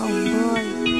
homeboy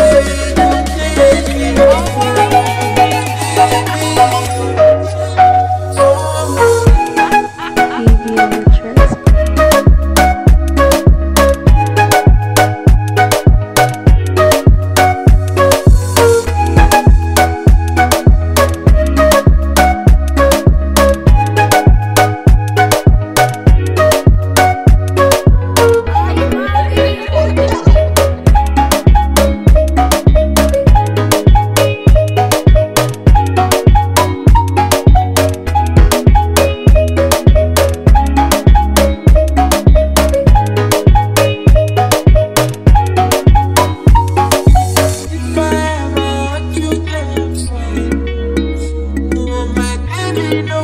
know.